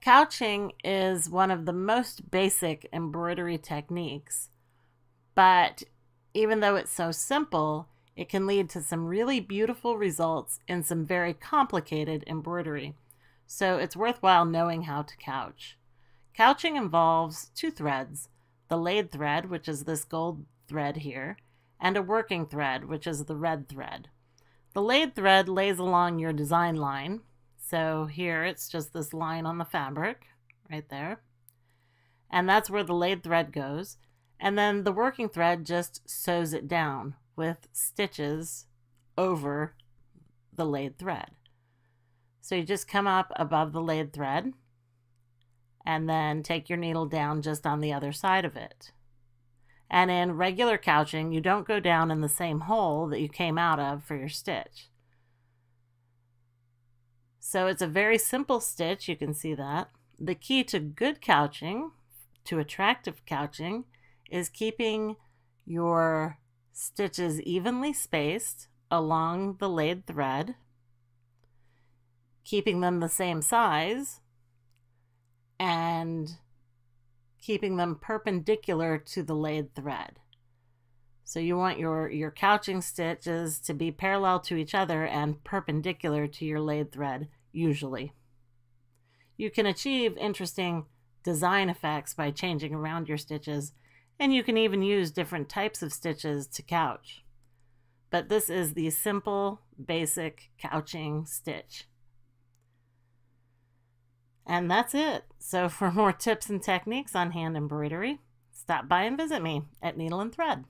Couching is one of the most basic embroidery techniques, but even though it's so simple, it can lead to some really beautiful results in some very complicated embroidery. So it's worthwhile knowing how to couch. Couching involves two threads, the laid thread, which is this gold thread here, and a working thread, which is the red thread. The laid thread lays along your design line, so here it's just this line on the fabric right there. And that's where the laid thread goes. And then the working thread just sews it down with stitches over the laid thread. So you just come up above the laid thread and then take your needle down just on the other side of it. And in regular couching, you don't go down in the same hole that you came out of for your stitch. So it's a very simple stitch, you can see that. The key to good couching, to attractive couching, is keeping your stitches evenly spaced along the laid thread, keeping them the same size, and keeping them perpendicular to the laid thread. So you want your, your couching stitches to be parallel to each other and perpendicular to your laid thread, usually. You can achieve interesting design effects by changing around your stitches, and you can even use different types of stitches to couch. But this is the simple, basic couching stitch. And that's it. So for more tips and techniques on hand embroidery, stop by and visit me at Needle and Thread.